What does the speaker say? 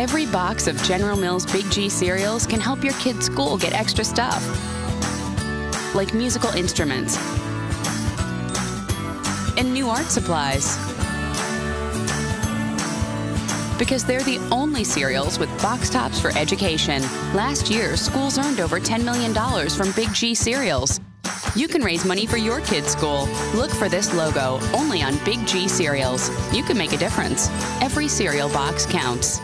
Every box of General Mills Big G cereals can help your kid's school get extra stuff, like musical instruments and new art supplies. Because they're the only cereals with box tops for education. Last year, schools earned over $10 million from Big G cereals. You can raise money for your kid's school. Look for this logo only on Big G cereals. You can make a difference. Every cereal box counts.